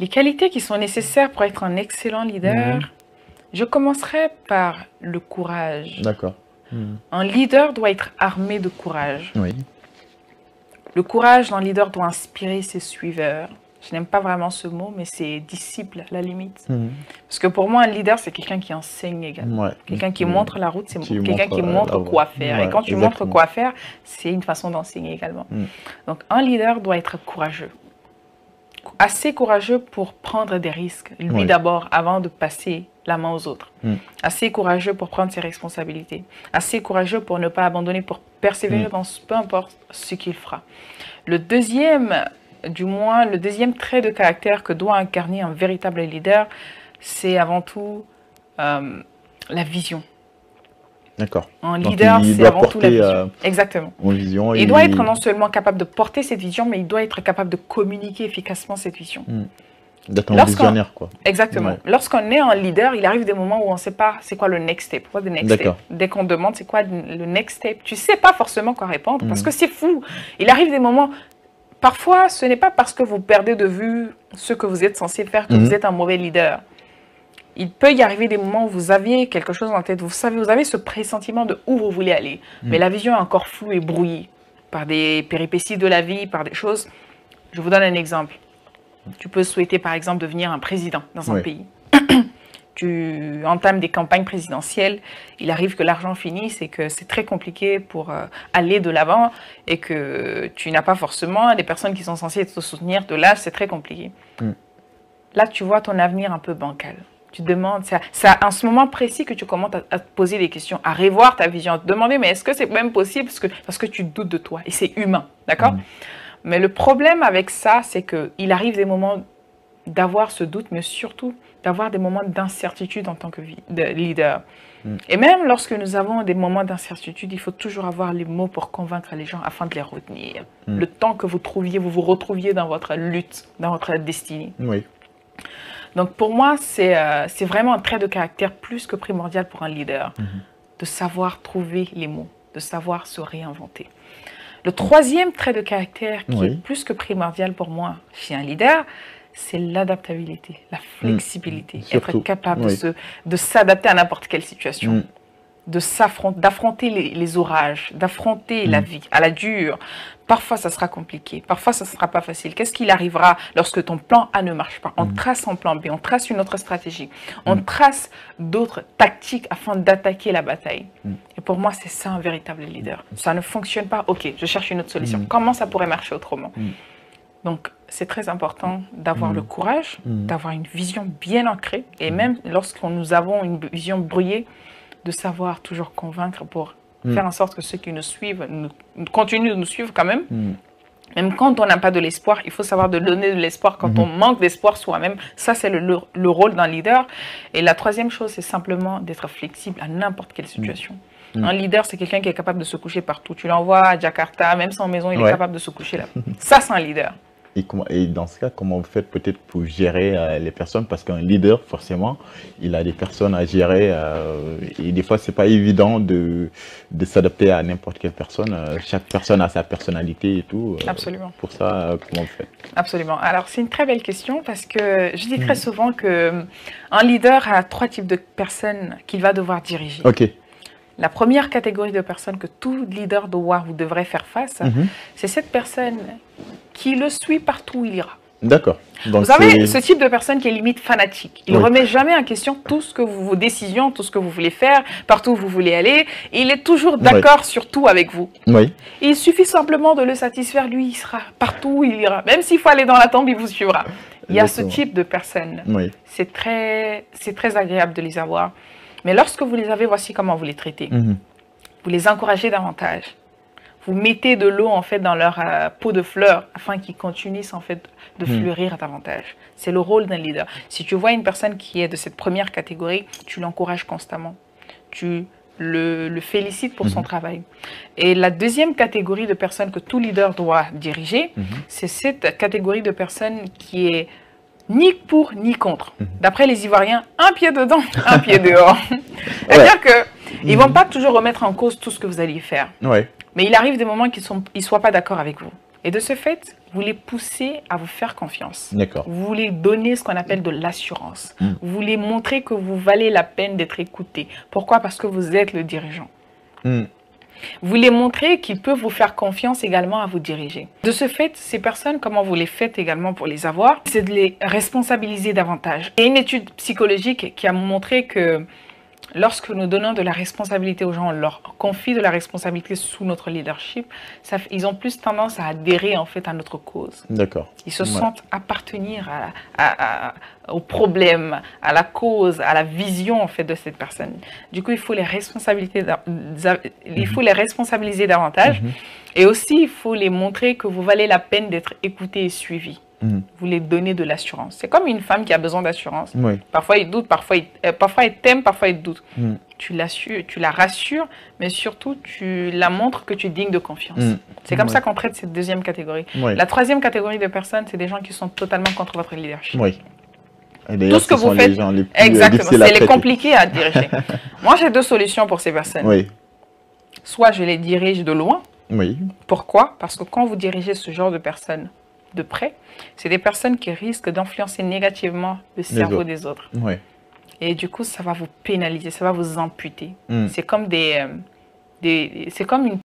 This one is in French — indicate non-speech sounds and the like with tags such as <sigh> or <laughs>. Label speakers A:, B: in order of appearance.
A: Les qualités qui sont nécessaires pour être un excellent leader,
B: Mhm.
A: je commencerai par le courage.
B: D'accord. Mhm.
A: Un leader doit être armé de courage.
B: Oui.
A: Le courage d'un leader doit inspirer ses suiveurs. Je n'aime pas vraiment ce mot, mais c'est disciple à la limite.
B: Mhm.
A: Parce que pour moi, un leader, c'est quelqu'un qui enseigne également.
B: Ouais.
A: Quelqu'un qui montre la route, c'est quelqu'un qui montre quoi faire. Et quand tu montres quoi faire, c'est une façon d'enseigner également. Donc, un leader doit être courageux. Assez courageux pour prendre des risques, lui d'abord, avant de passer la main aux autres.
B: Mm.
A: Assez courageux pour prendre ses responsabilités. Assez courageux pour ne pas abandonner, pour persévérer
B: Mm.
A: dans peu importe ce qu'il fera. Le deuxième, du moins, le deuxième trait de caractère que doit incarner un véritable leader, c'est avant tout euh, la vision.
B: D'accord.
A: Un leader, c'est avant tout la vision.
B: euh,
A: Exactement.
B: En vision.
A: Il doit être non seulement capable de porter cette vision, mais il doit être capable de communiquer efficacement cette vision.
B: D'être un visionnaire, quoi.
A: Exactement.
B: Ouais.
A: Lorsqu'on est un leader, il arrive des moments où on ne sait pas c'est quoi le next step. What the next step? Dès qu'on demande c'est quoi le next step, tu sais pas forcément quoi répondre parce
B: Mhm.
A: que c'est fou. Il arrive des moments. Parfois, ce n'est pas parce que vous perdez de vue ce que vous êtes censé faire que
B: Mhm.
A: vous êtes un mauvais leader. Il peut y arriver des moments où vous aviez quelque chose en tête, vous savez, vous avez ce pressentiment de où vous voulez aller, mais la vision est encore floue et brouillée par des péripéties de la vie, par des choses. Je vous donne un exemple. Tu peux souhaiter, par exemple, devenir un président dans un pays. <clears throat> tu entames des campagnes présidentielles, il arrive que l'argent finisse et que c'est très compliqué pour euh, aller de l'avant et que tu n'as pas forcément les personnes qui sont censées te soutenir de là, c'est très compliqué.
B: Mm.
A: Là, tu vois ton avenir un peu bancal. Tu demandes, c'est à- à ce moment précis que tu commences à, à te poser des questions, à revoir ta vision, à te demander, mais est-ce que c'est même possible? Parce que, parce que tu doutes de toi et c'est humain, d'accord?
B: Mm.
A: Mais le problème avec ça, c'est qu'il arrive des moments d'avoir ce doute, mais surtout d'avoir des moments d'incertitude en tant que leader.
B: Mm.
A: Et même lorsque nous avons des moments d'incertitude, il faut toujours avoir les mots pour convaincre les gens afin de les retenir.
B: Mm.
A: Le temps que vous trouviez, vous vous retrouviez dans votre lutte, dans votre destinée.
B: Oui.
A: Donc pour moi, c'est euh, c'est vraiment un trait de caractère plus que primordial pour un leader,
B: Mhm.
A: de savoir trouver les mots, de savoir se réinventer. Le troisième trait de caractère qui
B: Oui.
A: est plus que primordial pour moi chez un leader, c'est l'adaptabilité, la flexibilité,
B: Mm. Surtout,
A: être capable de
B: oui.
A: se- de s'adapter à n'importe quelle situation
B: Mm.
A: De s'affronter, d'affronter les, les orages, d'affronter la
B: Mm.
A: vie à la dure. Parfois, ça sera compliqué. Parfois, ça ne sera pas facile. Qu'est-ce qu'il arrivera lorsque ton plan A ne marche pas? On
B: Mm.
A: trace un plan B, on trace une autre stratégie, on
B: Mm.
A: trace d'autres tactiques afin d'attaquer la bataille. Et pour moi, c'est ça un véritable leader. Ça ne fonctionne pas. Ok, je cherche une autre solution.
B: Mm.
A: Comment ça pourrait marcher autrement? Donc, c'est très important d'avoir le courage, d'avoir une vision bien ancrée, et même lorsque nous avons une vision brouillée, de savoir toujours convaincre pour
B: Mm.
A: faire en sorte que ceux qui nous suivent nous, continuent de nous suivre quand même.
B: Mm.
A: Même quand on n'a pas de l'espoir, il faut savoir de donner de l'espoir quand
B: Mhm.
A: on manque d'espoir soi-même. Ça, c'est le, le- le rôle d'un leader. Et la troisième chose, c'est simplement d'être flexible à n'importe quelle situation.
B: Mhm.
A: Un leader, c'est quelqu'un qui est capable de se coucher partout. Tu l'envoies à Jakarta, même sans maison, il
B: Ouais.
A: est capable de se coucher là. Ça, c'est un leader.
B: Et, comment, et dans ce cas, comment vous faites peut-être pour gérer euh, les personnes? Parce qu'un leader, forcément, il a des personnes à gérer. euh, et des fois, c'est pas évident de, de s'adapter à n'importe quelle personne. Euh, chaque personne a sa personnalité et tout.
A: Absolument.
B: Pour ça, comment vous faites?
A: Absolument. Alors, c'est une très belle question parce que je dis très
B: Mhm.
A: souvent que un leader a trois types de personnes qu'il va devoir diriger.
B: Ok.
A: La première catégorie de personnes que tout leader doit ou devrait faire face,
B: Mhm.
A: c'est cette personne qui le suit partout où il ira.
B: D'accord.
A: Vous savez, ce type de personne qui est limite fanatique. Il ne
B: Oui.
A: remet jamais en question tout ce que vous, vos décisions, tout ce que vous voulez faire, partout où vous voulez aller. Il est toujours d'accord sur tout avec vous.
B: Oui.
A: Il suffit simplement de le satisfaire. Lui, il sera partout où il ira. Même s'il faut aller dans la tombe, il vous suivra. Il y a ce type de personnes.
B: Oui.
A: C'est très, c'est très agréable de les avoir. Mais lorsque vous les avez, voici comment vous les traitez.
B: Mhm.
A: Vous les encouragez davantage. Vous mettez de l'eau en fait dans leur euh, pot de fleurs afin qu'ils continuent en fait de
B: Mhm.
A: fleurir davantage. C'est le rôle d'un leader. Si tu vois une personne qui est de cette première catégorie, tu l'encourages constamment. Tu le, le félicites pour son
B: Mhm.
A: travail. Et la deuxième catégorie de personnes que tout leader doit diriger, c'est cette catégorie de personnes qui est ni pour ni contre.
B: Mhm.
A: D'après les Ivoiriens, un pied dedans, un pied <laughs> dehors. C'est-à-dire que ils vont
B: Mhm.
A: pas toujours remettre en cause tout ce que vous allez faire.
B: Ouais.
A: Mais il arrive des moments qu'ils ne soient pas d'accord avec vous. Et de ce fait, vous les poussez à vous faire confiance. Vous les donnez ce qu'on appelle de l'assurance.
B: Mm.
A: Vous les montrez que vous valez la peine d'être écouté. Pourquoi? Parce que vous êtes le dirigeant. Vous les montrez qu'ils peuvent vous faire confiance également à vous diriger. De ce fait, ces personnes, comment vous les faites également pour les avoir? C'est de les responsabiliser davantage. Il une étude psychologique qui a montré que lorsque nous donnons de la responsabilité aux gens, on leur confie de la responsabilité sous notre leadership, ça, ils ont plus tendance à adhérer en fait à notre cause.
B: D'accord.
A: Ils se
B: Ouais.
A: sentent appartenir à, à- à- au problème, à la cause, à la vision en fait de cette personne. Du coup, il faut les responsabiliser, da- il faut les responsabiliser davantage.
B: Mhm.
A: Et aussi, il faut les montrer que vous valez la peine d'être écouté et suivi.
B: Mhm.
A: Vous les donnez de l'assurance. C'est comme une femme qui a besoin d'assurance.
B: Oui.
A: Parfois, il doute, parfois, il, euh, parfois, il t'aime, parfois, il doute.
B: Mhm.
A: Tu, la rassures, mais surtout, tu la montres que tu es digne de confiance.
B: Mhm.
A: C'est comme ça qu'on traite cette deuxième catégorie.
B: Oui.
A: La troisième catégorie de personnes, c'est des gens qui sont totalement contre votre leadership.
B: Oui. Et
A: Tout ce que vous faites-
B: les gens les euh,
A: Exactement, c'est compliqués à diriger. <laughs> Moi, j'ai deux solutions pour ces personnes.
B: Oui.
A: Soit je les dirige de loin.
B: Oui.
A: Pourquoi? Parce que quand vous dirigez ce genre de personnes de près, c'est des personnes qui risquent d'influencer négativement le cerveau
B: autres.
A: des autres.
B: Oui.
A: Et du coup, ça va vous pénaliser, ça va vous amputer.
B: Mm.
A: C'est comme des, euh, des c'est comme une